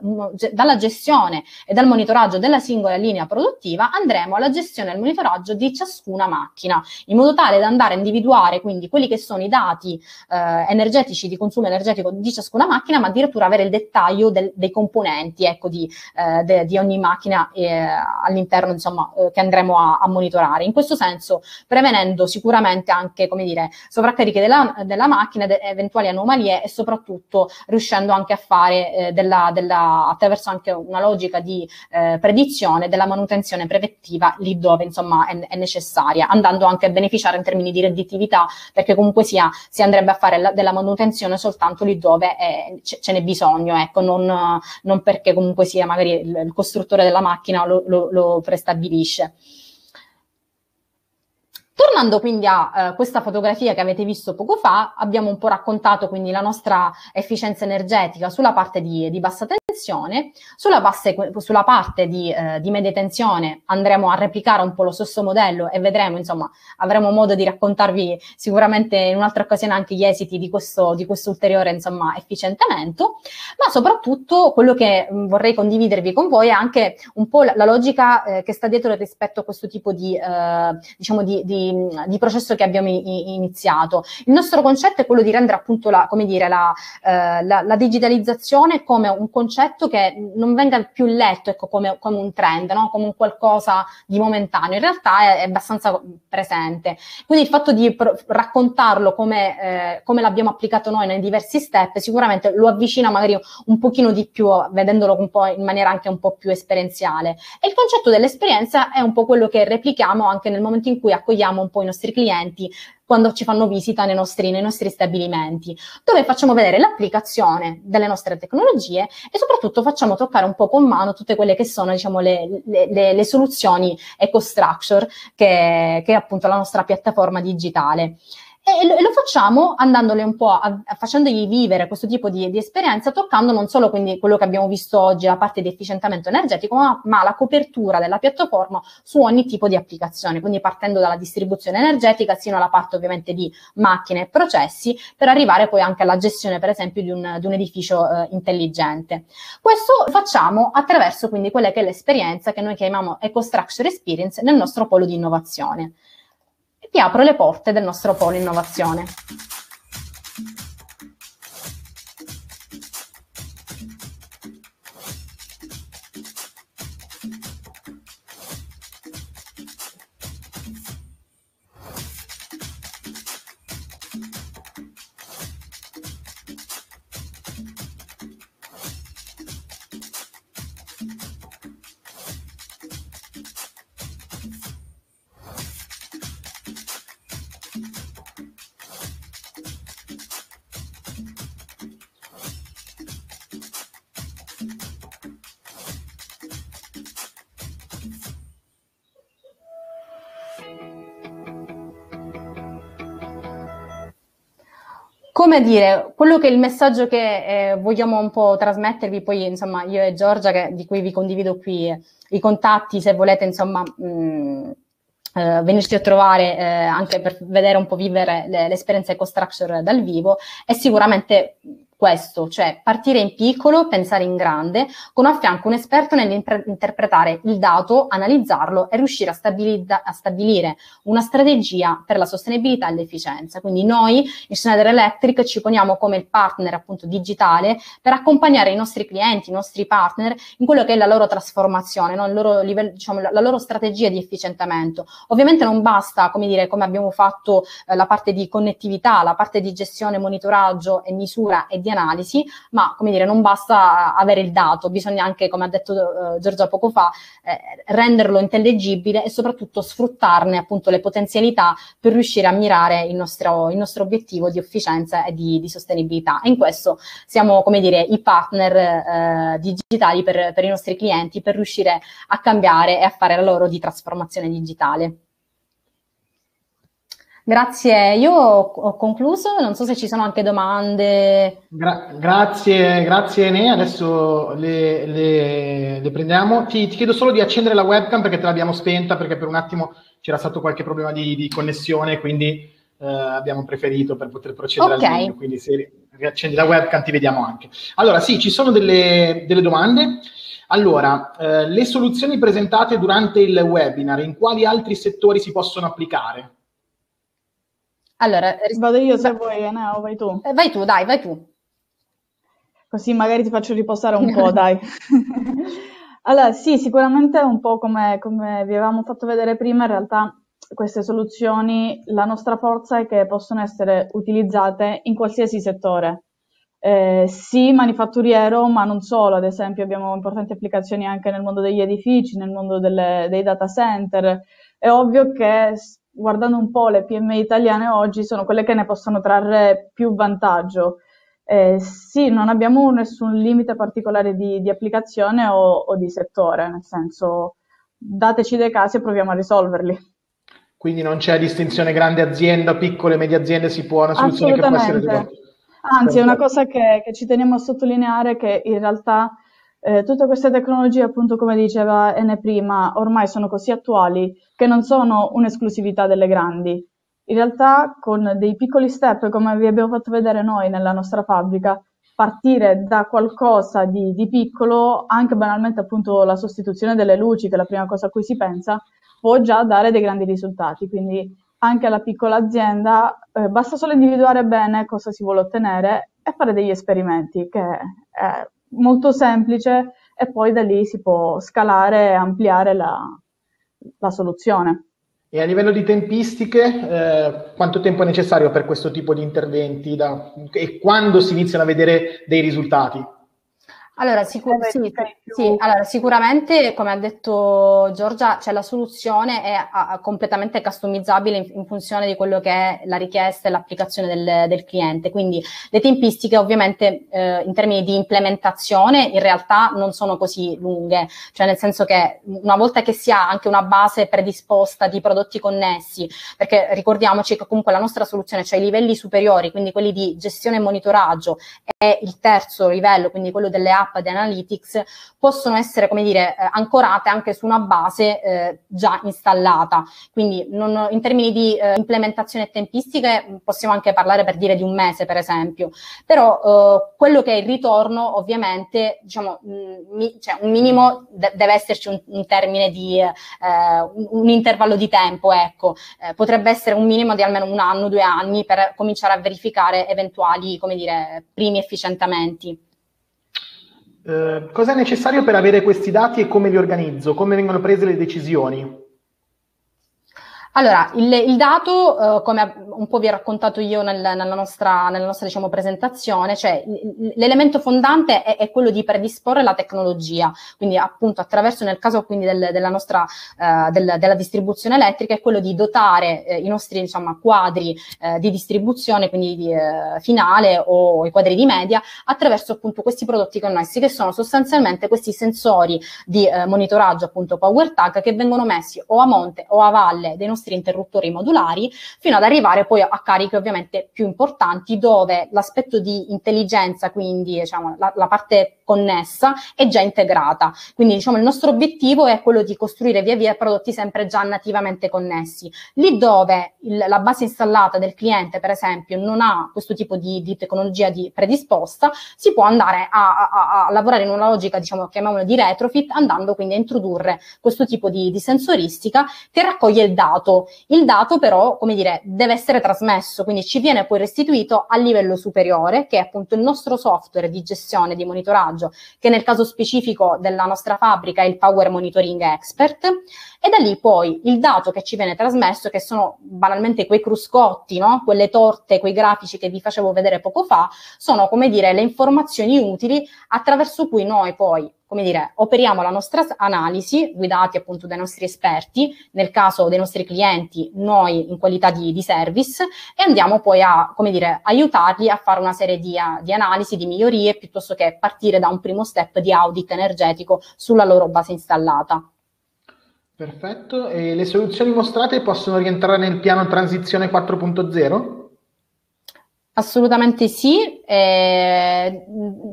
dalla gestione e dal monitoraggio della singola linea produttiva andremo alla gestione e al monitoraggio di ciascuna macchina, in modo tale da andare a individuare quindi quelli che sono i dati eh, energetici di consumo energetico di ciascuna macchina, ma addirittura avere il dettaglio del, dei componenti componenti ecco, di, eh, de, di, ogni macchina eh, all'interno insomma, eh, che andremo a, a, monitorare. In questo senso prevenendo sicuramente anche come dire, sovraccariche della, della macchina, de, eventuali anomalie e soprattutto riuscendo anche a fare eh, della, della, attraverso anche una logica di eh, predizione della manutenzione preventiva lì dove insomma è, è, necessaria, andando anche a beneficiare in termini di redditività perché comunque sia si andrebbe a fare la, della manutenzione soltanto lì dove è, ce, ce n'è bisogno, ecco, non, non perché perché comunque sia magari il, il costruttore della macchina lo, lo, lo prestabilisce. Tornando quindi a uh, questa fotografia che avete visto poco fa, abbiamo un po' raccontato quindi la nostra efficienza energetica sulla parte di, di bassa tensione, sulla, basse, sulla parte di, uh, di, media tensione andremo a replicare un po' lo stesso modello e vedremo, insomma, avremo modo di raccontarvi sicuramente in un'altra occasione anche gli esiti di questo, di questo ulteriore, insomma, efficientamento, ma soprattutto quello che mh, vorrei condividervi con voi è anche un po' la, la logica eh, che sta dietro rispetto a questo tipo di, eh, diciamo, di, di di, processo che abbiamo iniziato. Il nostro concetto è quello di rendere appunto la, come dire, la, eh, la, la digitalizzazione come un concetto che non venga più letto ecco, come, come un trend, no? come un qualcosa di momentaneo, in realtà è, è abbastanza presente. Quindi il fatto di pro- raccontarlo come, eh, come l'abbiamo applicato noi nei diversi step sicuramente lo avvicina magari un pochino di più, vedendolo un po' in maniera anche un po' più esperienziale. E il concetto dell'esperienza è un po' quello che replichiamo anche nel momento in cui accogliamo un po' i nostri clienti quando ci fanno visita nei nostri, nei nostri stabilimenti, dove facciamo vedere l'applicazione delle nostre tecnologie e soprattutto facciamo toccare un po' con mano tutte quelle che sono diciamo, le, le, le, le soluzioni EcoStructure che, che è appunto la nostra piattaforma digitale. E lo, facciamo andandole un po' a, a, facendogli vivere questo tipo di, di, esperienza, toccando non solo quindi quello che abbiamo visto oggi, la parte di efficientamento energetico, ma, ma, la copertura della piattaforma su ogni tipo di applicazione, quindi partendo dalla distribuzione energetica sino alla parte ovviamente di macchine e processi, per arrivare poi anche alla gestione, per esempio, di un, di un edificio eh, intelligente. Questo facciamo attraverso quindi quella che è l'esperienza che noi chiamiamo EcoStructure Experience nel nostro polo di innovazione ti apro le porte del nostro polo innovazione. Come dire, quello che è il messaggio che eh, vogliamo un po' trasmettervi, poi insomma io e Giorgia, che, di cui vi condivido qui i contatti, se volete insomma mh, eh, venirci a trovare eh, anche per vedere un po' vivere le, l'esperienza EcoStructure dal vivo, è sicuramente questo, cioè partire in piccolo, pensare in grande, con a fianco un esperto nell'interpretare il dato, analizzarlo e riuscire a, stabilizza- a, stabilire una strategia per la sostenibilità e l'efficienza. Quindi noi in Schneider Electric ci poniamo come il partner appunto digitale per accompagnare i nostri clienti, i nostri partner in quello che è la loro trasformazione, no? loro livello, diciamo, la, loro strategia di efficientamento. Ovviamente non basta, come dire, come abbiamo fatto eh, la parte di connettività, la parte di gestione, monitoraggio e misura e di analisi, ma come dire, non basta avere il dato, bisogna anche, come ha detto uh, Giorgia poco fa, eh, renderlo intellegibile e soprattutto sfruttarne appunto le potenzialità per riuscire a mirare il nostro, il nostro obiettivo di efficienza e di, di, sostenibilità. E in questo siamo, come dire, i partner eh, digitali per, per i nostri clienti per riuscire a cambiare e a fare la loro di trasformazione digitale. Grazie, io ho concluso, non so se ci sono anche domande. Gra- grazie, grazie Ene, adesso le, le, le prendiamo. Ti, ti, chiedo solo di accendere la webcam perché te l'abbiamo spenta, perché per un attimo c'era stato qualche problema di, di connessione, quindi eh, abbiamo preferito per poter procedere okay. al meglio. Quindi se riaccendi la webcam ti vediamo anche. Allora sì, ci sono delle, delle domande. Allora, eh, le soluzioni presentate durante il webinar, in quali altri settori si possono applicare? Allora, vado io se vuoi, Anna, o vai tu? Eh, vai tu, dai, vai tu. Così magari ti faccio riposare un po', dai. allora, sì, sicuramente un po' come, come vi avevamo fatto vedere prima, in realtà queste soluzioni, la nostra forza è che possono essere utilizzate in qualsiasi settore. Eh, sì, manifatturiero, ma non solo, ad esempio abbiamo importanti applicazioni anche nel mondo degli edifici, nel mondo delle, dei data center. È ovvio che guardando un po' le PMI italiane oggi, sono quelle che ne possono trarre più vantaggio. Eh, sì, non abbiamo nessun limite particolare di, di applicazione o, o, di settore, nel senso dateci dei casi e proviamo a risolverli. Quindi non c'è distinzione grande azienda, piccole, medie aziende, si può una soluzione che può essere risolta. Anzi, è una cosa che, che ci teniamo a sottolineare che in realtà eh, tutte queste tecnologie, appunto come diceva Ene prima, ormai sono così attuali che non sono un'esclusività delle grandi. In realtà con dei piccoli step, come vi abbiamo fatto vedere noi nella nostra fabbrica, partire da qualcosa di, di piccolo, anche banalmente appunto la sostituzione delle luci, che è la prima cosa a cui si pensa, può già dare dei grandi risultati. Quindi anche alla piccola azienda eh, basta solo individuare bene cosa si vuole ottenere e fare degli esperimenti, che è molto semplice e poi da lì si può scalare e ampliare la, la soluzione. E a livello di tempistiche, eh, quanto tempo è necessario per questo tipo di interventi da, e quando si iniziano a vedere dei risultati? Allora, sicur- sì, sì, allora, sicuramente, come ha detto Giorgia, cioè la soluzione è a, a completamente customizzabile in, in, funzione di quello che è la richiesta e l'applicazione del, del cliente. Quindi le tempistiche ovviamente eh, in termini di implementazione in realtà non sono così lunghe, cioè nel senso che una volta che si ha anche una base predisposta di prodotti connessi, perché ricordiamoci che comunque la nostra soluzione, cioè i livelli superiori, quindi quelli di gestione e monitoraggio, e il terzo livello, quindi quello delle app, app di analytics possono essere, come dire, eh, ancorate anche su una base eh, già installata. Quindi non, in termini di eh, implementazione e tempistiche possiamo anche parlare per dire di un mese, per esempio. Però eh, quello che è il ritorno, ovviamente, diciamo, mh, mm, mi, cioè un minimo de- deve esserci un, un termine di eh, un, un, intervallo di tempo, ecco. Eh, potrebbe essere un minimo di almeno un anno, due anni per cominciare a verificare eventuali, come dire, primi efficientamenti. Eh, cosa è necessario per avere questi dati e come li organizzo? Come vengono prese le decisioni? Allora, il, il dato, eh, come un po' vi ho raccontato io nel, nella nostra, nella nostra diciamo, presentazione, cioè l'elemento fondante è, è, quello di predisporre la tecnologia, quindi appunto attraverso, nel caso quindi del, della nostra, eh, del, della distribuzione elettrica, è quello di dotare eh, i nostri insomma, quadri eh, di distribuzione, quindi di, eh, finale o i quadri di media, attraverso appunto questi prodotti connessi, che sono sostanzialmente questi sensori di eh, monitoraggio appunto power tag che vengono messi o a monte o a valle dei nostri nostri interruttori modulari, fino ad arrivare poi a cariche ovviamente più importanti, dove l'aspetto di intelligenza, quindi diciamo, la, la parte connessa, è già integrata. Quindi diciamo, il nostro obiettivo è quello di costruire via via prodotti sempre già nativamente connessi. Lì dove il, la base installata del cliente, per esempio, non ha questo tipo di, di tecnologia di predisposta, si può andare a, a, a, lavorare in una logica, diciamo, chiamiamola di retrofit, andando quindi a introdurre questo tipo di, di sensoristica che raccoglie il dato dato. Il dato però, come dire, deve essere trasmesso, quindi ci viene poi restituito a livello superiore, che è appunto il nostro software di gestione, di monitoraggio, che nel caso specifico della nostra fabbrica è il Power Monitoring Expert, e da lì poi il dato che ci viene trasmesso, che sono banalmente quei cruscotti, no? quelle torte, quei grafici che vi facevo vedere poco fa, sono come dire le informazioni utili attraverso cui noi poi come dire, operiamo la nostra analisi, guidati appunto dai nostri esperti, nel caso dei nostri clienti, noi in qualità di, di service, e andiamo poi a, come dire, aiutarli a fare una serie di, di analisi, di migliorie, piuttosto che partire da un primo step di audit energetico sulla loro base installata. Perfetto, e le soluzioni mostrate possono rientrare nel piano transizione 4.0? Assolutamente sì, eh,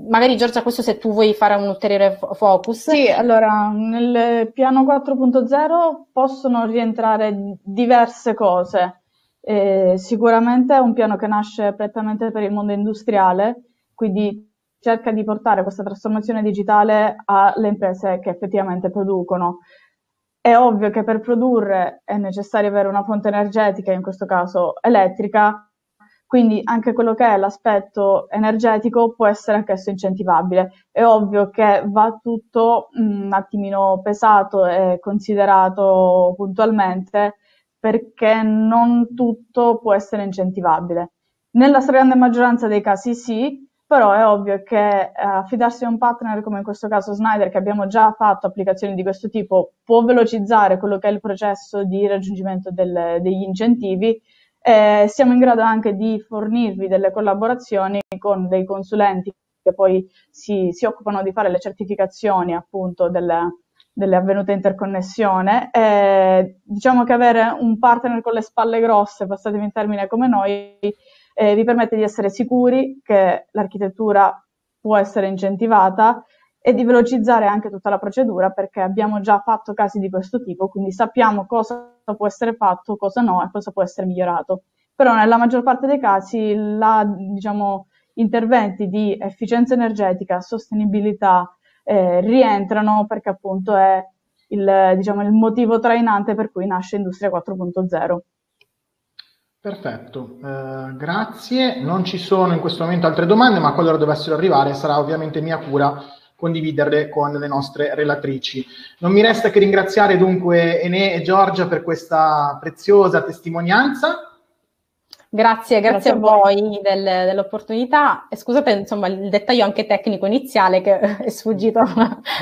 magari Giorgia questo se tu vuoi fare un ulteriore focus. Sì, allora nel piano 4.0 possono rientrare diverse cose, eh, sicuramente è un piano che nasce prettamente per il mondo industriale, quindi cerca di portare questa trasformazione digitale alle imprese che effettivamente producono. È ovvio che per produrre è necessario avere una fonte energetica, in questo caso elettrica, quindi anche quello che è l'aspetto energetico può essere anch'esso incentivabile. È ovvio che va tutto un attimino pesato e considerato puntualmente perché non tutto può essere incentivabile. Nella stragrande maggioranza dei casi sì, però è ovvio che eh, affidarsi a un partner come in questo caso Snyder, che abbiamo già fatto applicazioni di questo tipo, può velocizzare quello che è il processo di raggiungimento del, degli incentivi eh, siamo in grado anche di fornirvi delle collaborazioni con dei consulenti che poi si, si occupano di fare le certificazioni appunto delle, delle avvenute interconnessione. Eh, diciamo che avere un partner con le spalle grosse, passatemi in termine come noi, eh, vi permette di essere sicuri che l'architettura può essere incentivata e di velocizzare anche tutta la procedura perché abbiamo già fatto casi di questo tipo, quindi sappiamo cosa può essere fatto, cosa no e cosa può essere migliorato. Però nella maggior parte dei casi la, diciamo, interventi di efficienza energetica, sostenibilità eh, rientrano perché appunto è il, diciamo, il motivo trainante per cui nasce Industria 4.0. Perfetto, eh, grazie. Non ci sono in questo momento altre domande, ma qualora dovessero arrivare sarà ovviamente mia cura condividerle con le nostre relatrici. Non mi resta che ringraziare dunque Enè e Giorgia per questa preziosa testimonianza Grazie, grazie, grazie a voi del, dell'opportunità e scusate insomma il dettaglio anche tecnico iniziale che è sfuggito.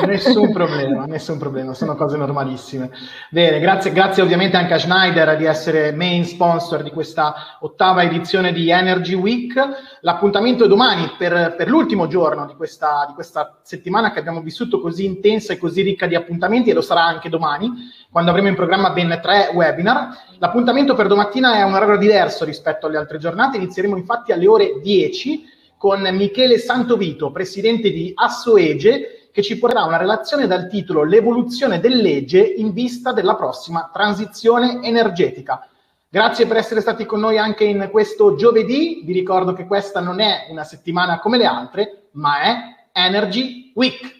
Nessun problema, nessun problema, sono cose normalissime. Bene, grazie, grazie ovviamente anche a Schneider di essere main sponsor di questa ottava edizione di Energy Week. L'appuntamento è domani per, per l'ultimo giorno di questa, di questa settimana che abbiamo vissuto così intensa e così ricca di appuntamenti e lo sarà anche domani quando avremo in programma ben tre webinar. L'appuntamento per domattina è un orario diverso rispetto alle altre giornate, inizieremo infatti alle ore 10 con Michele Santovito, presidente di Assoege, che ci porrà una relazione dal titolo L'evoluzione del legge in vista della prossima transizione energetica. Grazie per essere stati con noi anche in questo giovedì. Vi ricordo che questa non è una settimana come le altre, ma è Energy Week.